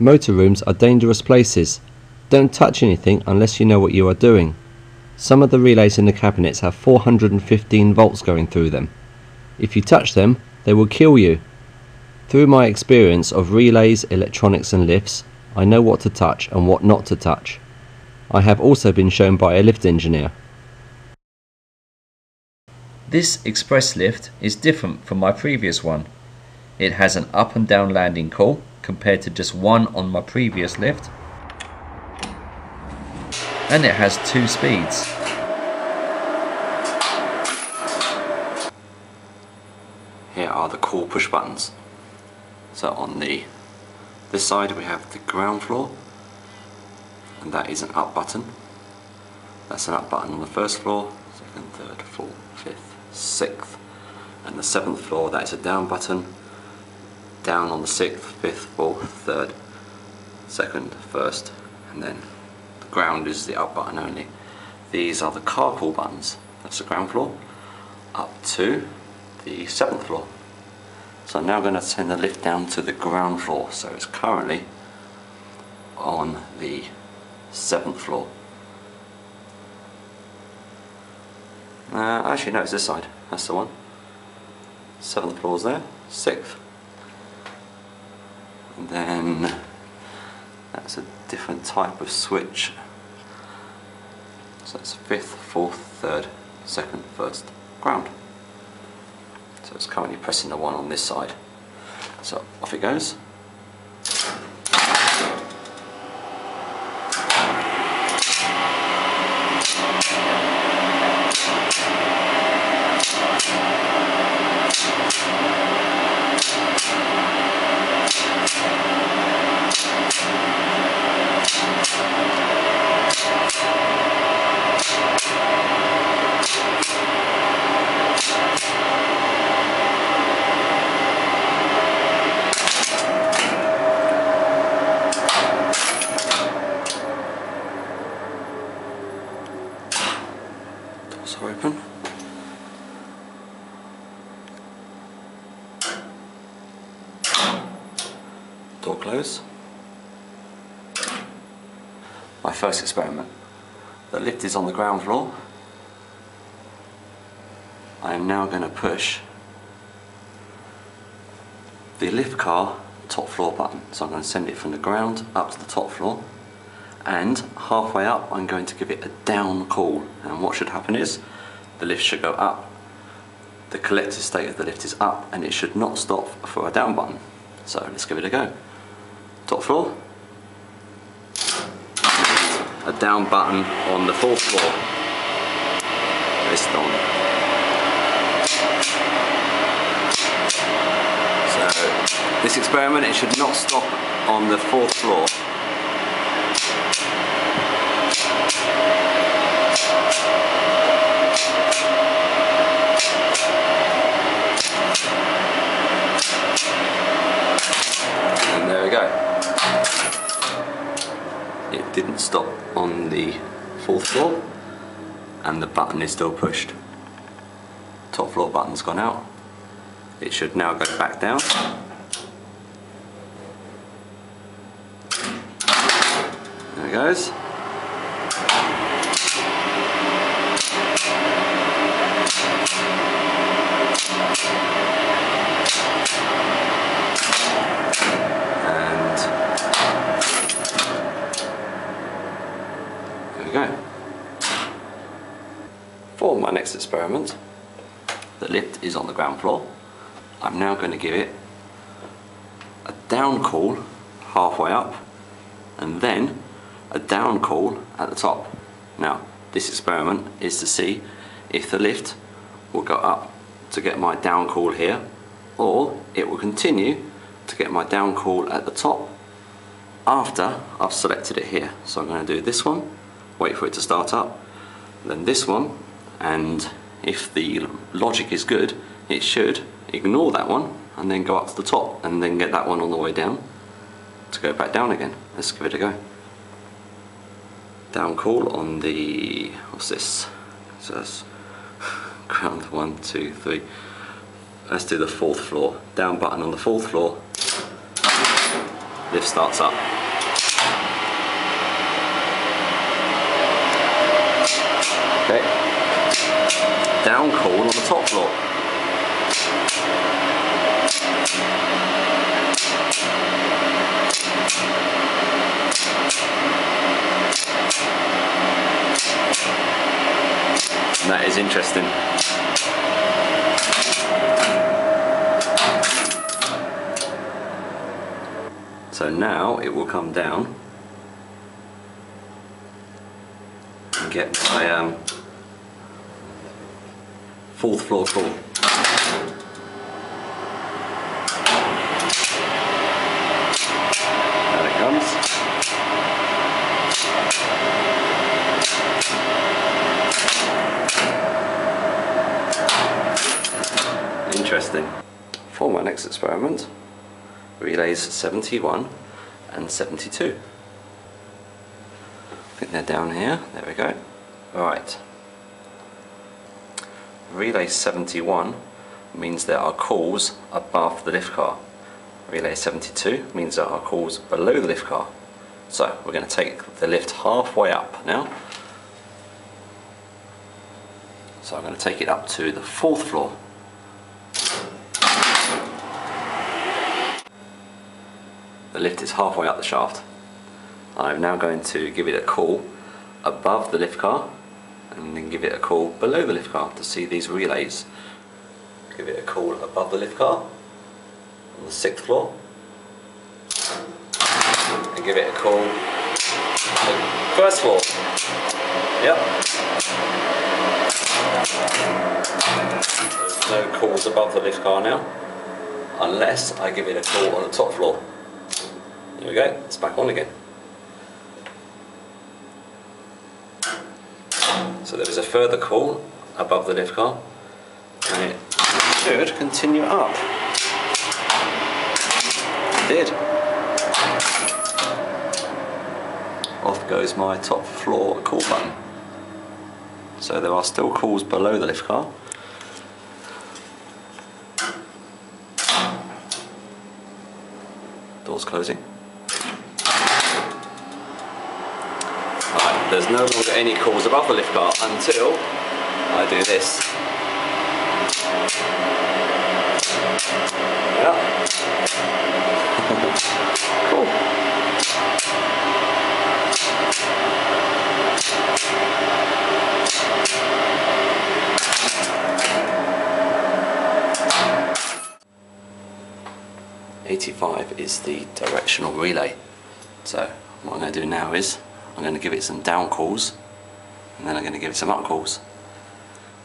Motor rooms are dangerous places. Don't touch anything unless you know what you are doing. Some of the relays in the cabinets have 415 volts going through them. If you touch them, they will kill you. Through my experience of relays, electronics and lifts, I know what to touch and what not to touch. I have also been shown by a lift engineer. This express lift is different from my previous one. It has an up and down landing call compared to just one on my previous lift. And it has two speeds. Here are the call push buttons. So on the this side we have the ground floor and that is an up button. That's an up button on the first floor, second, third, fourth, fifth, sixth and the seventh floor that is a down button down on the 6th, 5th, 4th, 3rd, 2nd, 1st, and then the ground is the up button only. These are the carpool buttons. That's the ground floor up to the 7th floor. So I'm now going to send the lift down to the ground floor. So it's currently on the 7th floor. Uh, actually no, it's this side. That's the one. 7th floor's there. 6th then that's a different type of switch. So that's fifth, fourth, third, second, first, ground. So it's currently pressing the one on this side. So off it goes. Doors are open. Door closed. My first experiment. The lift is on the ground floor. I am now going to push the lift car top floor button. So I'm going to send it from the ground up to the top floor and halfway up I'm going to give it a down call and what should happen is the lift should go up the collective state of the lift is up and it should not stop for a down button so let's give it a go top floor a down button on the fourth floor. It's on. So this experiment it should not stop on the fourth floor And there we go. It didn't stop on the fourth floor and the button is still pushed. Top floor button's gone out. It should now go back down. There it goes. and there we go. Experiment, the lift is on the ground floor. I'm now going to give it a down call halfway up and then a down call at the top. Now, this experiment is to see if the lift will go up to get my down call here or it will continue to get my down call at the top after I've selected it here. So I'm going to do this one, wait for it to start up, then this one, and if the logic is good, it should ignore that one and then go up to the top and then get that one on the way down to go back down again. Let's give it a go. Down call on the, what's this? So that's ground one, two, three. Let's do the fourth floor. Down button on the fourth floor. lift starts up. Down call on the top floor. And that is interesting. So now it will come down and get my um, fourth floor call. There it comes. Interesting. For my next experiment, relays 71 and 72. I think they're down here. There we go. Alright. Relay 71 means there are calls above the lift car. Relay 72 means there are calls below the lift car. So we're going to take the lift halfway up now. So I'm going to take it up to the fourth floor. The lift is halfway up the shaft. I'm now going to give it a call above the lift car and then give it a call below the lift car to see these relays. Give it a call above the lift car on the sixth floor and give it a call first floor. Yep. There's no calls above the lift car now unless I give it a call on the top floor. There we go, it's back on again. So there is a further call above the lift car and it should continue up. It did. Off goes my top floor call button. So there are still calls below the lift car. Doors closing. Right, there's no longer any calls above the lift car until I do this. Yeah. cool. Eighty-five is the directional relay. So what I'm going to do now is going to give it some down calls and then I'm going to give it some up calls.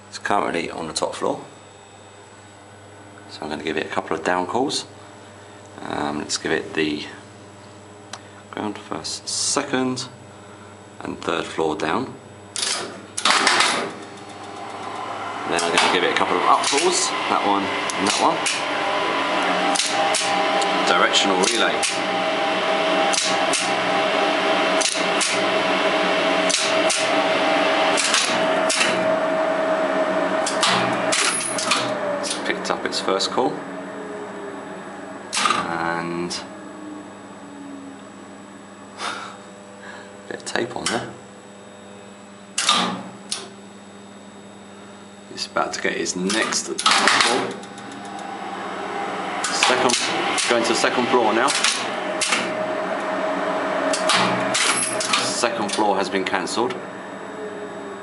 It's currently on the top floor. So I'm going to give it a couple of down calls. Um, let's give it the ground first, second and third floor down. Then I'm going to give it a couple of up calls, that one and that one. Directional relay. It's picked up its first call and bit of tape on there. It's about to get its next call. Second, going to second floor now. Second floor has been cancelled,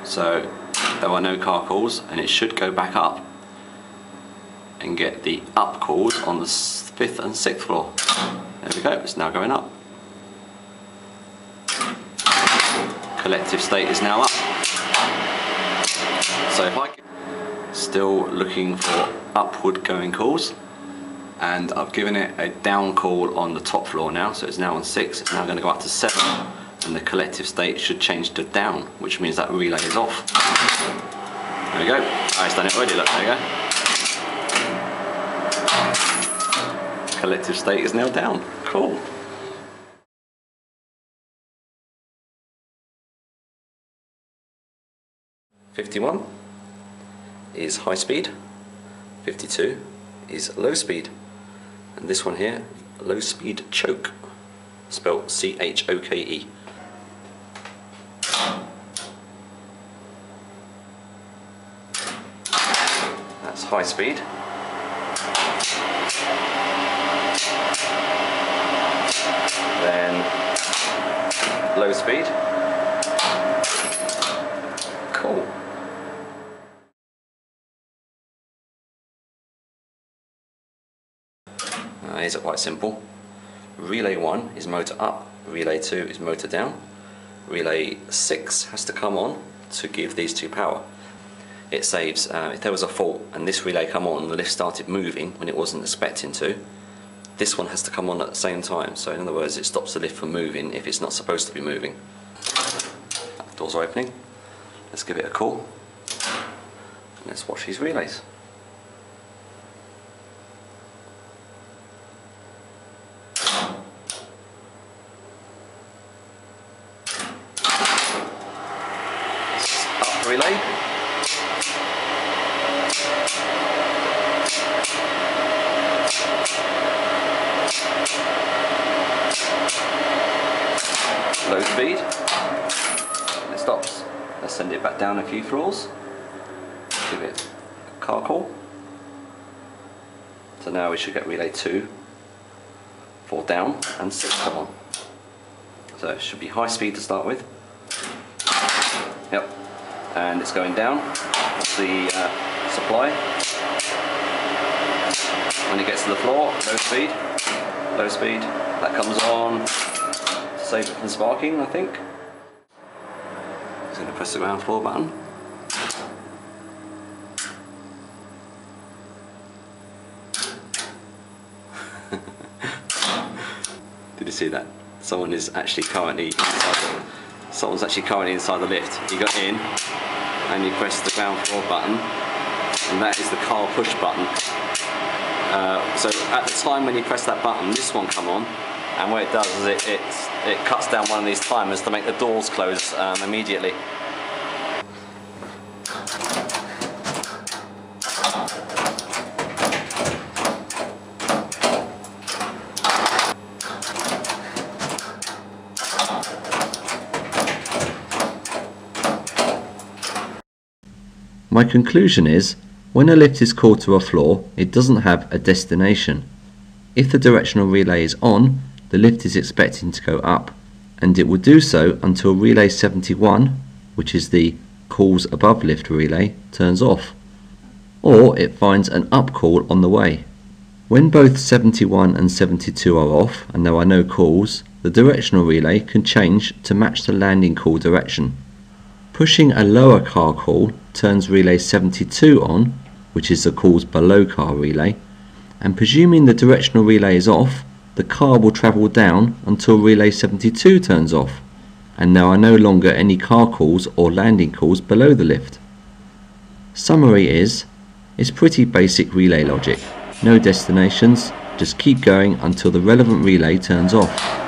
so there are no car calls, and it should go back up get the up calls on the fifth and sixth floor. There we go, it's now going up. Collective state is now up. So if I still looking for upward going calls and I've given it a down call on the top floor now so it's now on six it's now going to go up to seven and the collective state should change to down which means that relay is off there we go it's done it already look there you go collective state is now down cool Fifty-one is high speed, 52 is low speed, and this one here, low speed choke. spelled C-H-O-K-E. That's high speed. Then low speed. Cool. Uh, these are quite simple. Relay 1 is motor up, relay 2 is motor down. Relay 6 has to come on to give these two power. It saves, uh, if there was a fault and this relay come on and the lift started moving when it wasn't expecting to, this one has to come on at the same time. So in other words, it stops the lift from moving if it's not supposed to be moving. Doors are opening. Let's give it a call. Let's watch these relays. Up relay. Low speed. It stops. Let's send it back down a few floors. Give it a car call. So now we should get relay 2, 4 down and 6 come on. So it should be high speed to start with. Yep. And it's going down. That's the uh, supply. When it gets to the floor, low speed. Low speed. That comes on. to Save it from sparking, I think. Just to press the ground floor button. Did you see that? Someone is actually currently inside the, someone's actually currently inside the lift. You got in and you press the ground floor button and that is the car push button. Uh, so at the time when you press that button, this one come on and what it does is it, it, it cuts down one of these timers to make the doors close um, immediately. My conclusion is, when a lift is called to a floor, it doesn't have a destination. If the directional relay is on, the lift is expecting to go up, and it will do so until relay 71, which is the calls above lift relay, turns off, or it finds an up call on the way. When both 71 and 72 are off and there are no calls, the directional relay can change to match the landing call direction. Pushing a lower car call turns relay 72 on, which is the calls below car relay, and presuming the directional relay is off, the car will travel down until relay 72 turns off, and there are no longer any car calls or landing calls below the lift. Summary is, it's pretty basic relay logic, no destinations, just keep going until the relevant relay turns off.